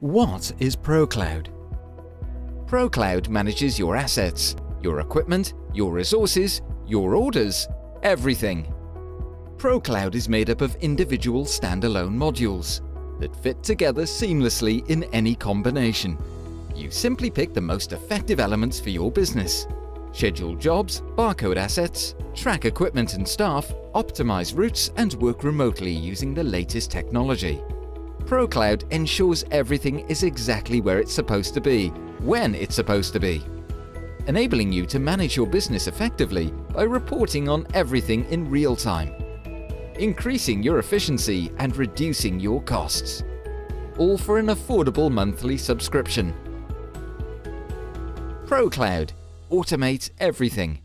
What is ProCloud? ProCloud manages your assets, your equipment, your resources, your orders, everything. ProCloud is made up of individual standalone modules that fit together seamlessly in any combination. You simply pick the most effective elements for your business. Schedule jobs, barcode assets, track equipment and staff, optimize routes and work remotely using the latest technology. ProCloud ensures everything is exactly where it's supposed to be, when it's supposed to be, enabling you to manage your business effectively by reporting on everything in real time, increasing your efficiency and reducing your costs, all for an affordable monthly subscription. ProCloud. Automate everything.